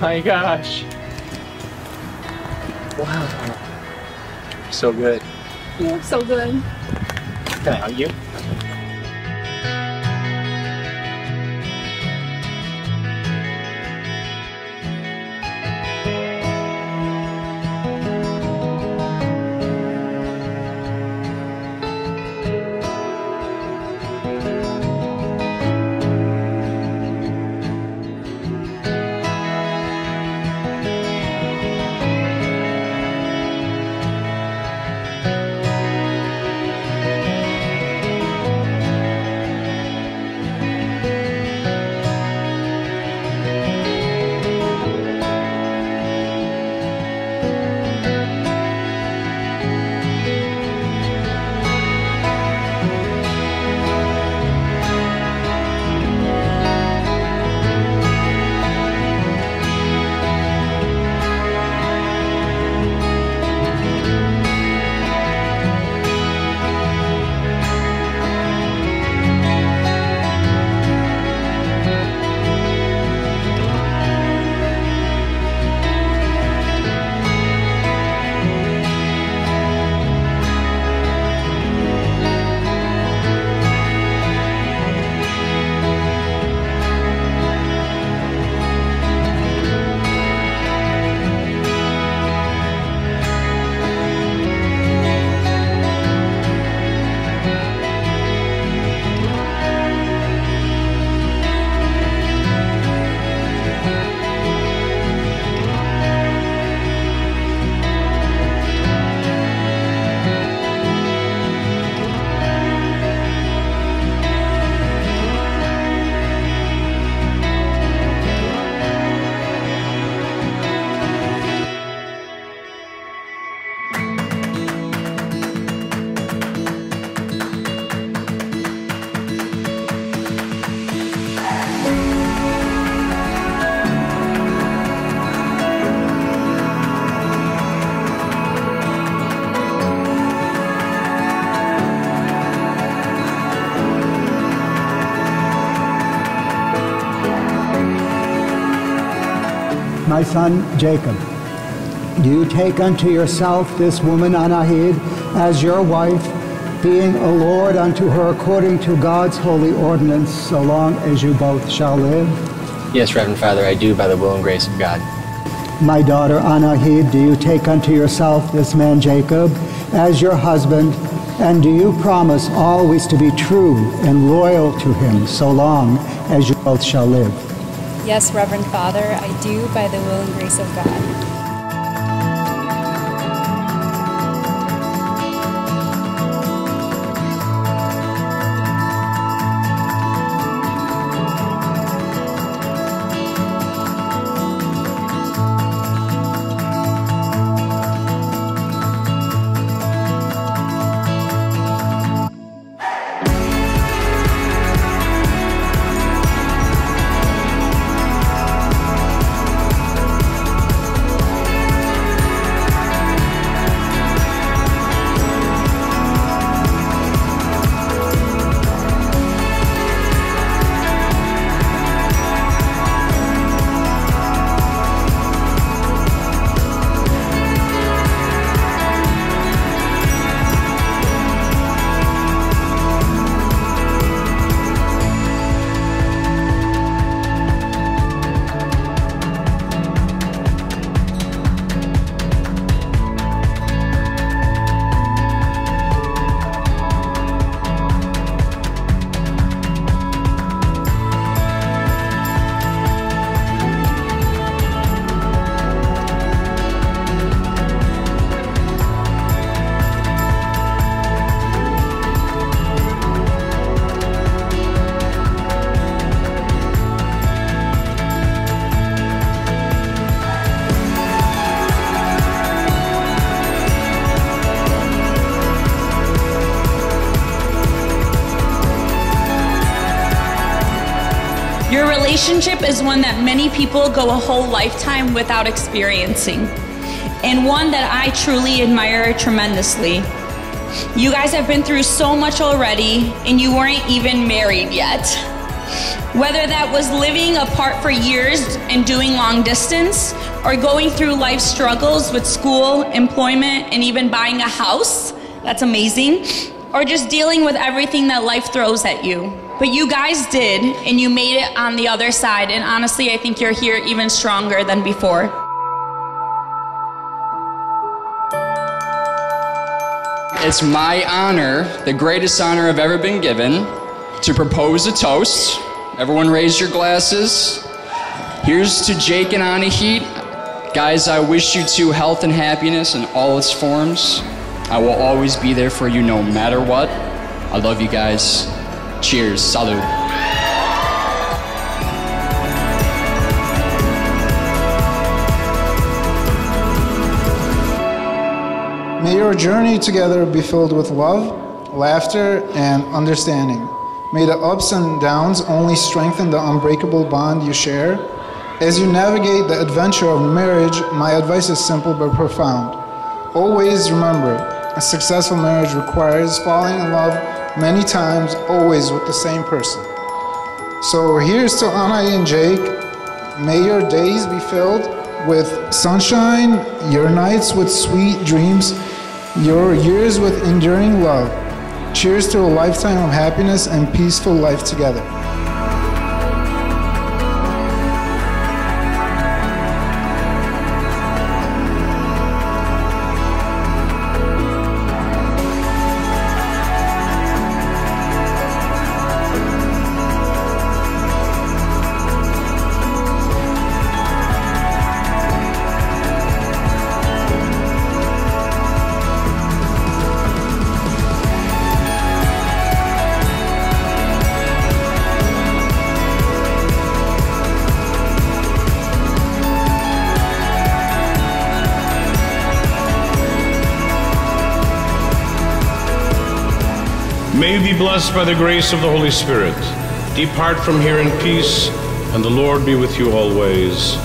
My gosh. Wow. So good. You look so good. Can I hug you? My son Jacob, do you take unto yourself this woman Anahid as your wife, being a lord unto her according to God's holy ordinance, so long as you both shall live? Yes, Reverend Father, I do by the will and grace of God. My daughter Anahid, do you take unto yourself this man Jacob as your husband, and do you promise always to be true and loyal to him so long as you both shall live? Yes, Reverend Father, I do by the will and grace of God. Relationship is one that many people go a whole lifetime without experiencing, and one that I truly admire tremendously. You guys have been through so much already, and you weren't even married yet. Whether that was living apart for years and doing long distance, or going through life struggles with school, employment, and even buying a house. That's amazing. Or just dealing with everything that life throws at you. But you guys did, and you made it on the other side. And honestly, I think you're here even stronger than before. It's my honor, the greatest honor I've ever been given, to propose a toast. Everyone raise your glasses. Here's to Jake and Anahit. Guys, I wish you two health and happiness in all its forms. I will always be there for you no matter what. I love you guys. Cheers. Salud. May your journey together be filled with love, laughter, and understanding. May the ups and downs only strengthen the unbreakable bond you share. As you navigate the adventure of marriage, my advice is simple but profound. Always remember, a successful marriage requires falling in love many times, always with the same person. So here's to Anna and Jake. May your days be filled with sunshine, your nights with sweet dreams, your years with enduring love. Cheers to a lifetime of happiness and peaceful life together. May you be blessed by the grace of the Holy Spirit. Depart from here in peace, and the Lord be with you always.